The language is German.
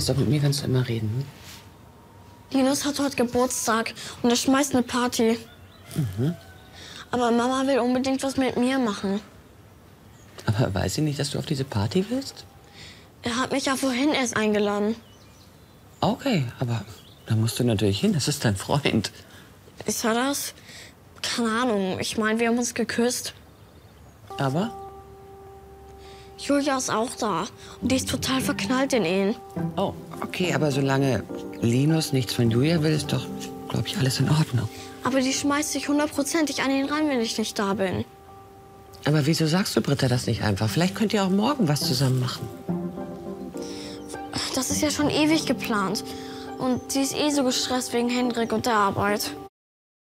weißt doch, mit mir kannst du immer reden. Hm? Linus hat heute Geburtstag und er schmeißt eine Party. Aber Mama will unbedingt was mit mir machen. Aber weiß sie nicht, dass du auf diese Party willst? Er hat mich ja vorhin erst eingeladen. Okay, aber da musst du natürlich hin. Das ist dein Freund. Ist er das? Keine Ahnung. Ich meine, wir haben uns geküsst. Aber? Julia ist auch da. Und die ist total verknallt in ihn. Oh, okay, aber solange Linus nichts von Julia will, ist doch, glaube ich, alles in Ordnung. Aber die schmeißt sich hundertprozentig an ihn ran, wenn ich nicht da bin. Aber wieso sagst du Britta das nicht einfach? Vielleicht könnt ihr auch morgen was zusammen machen. Das ist ja schon ewig geplant. Und sie ist eh so gestresst wegen Hendrik und der Arbeit.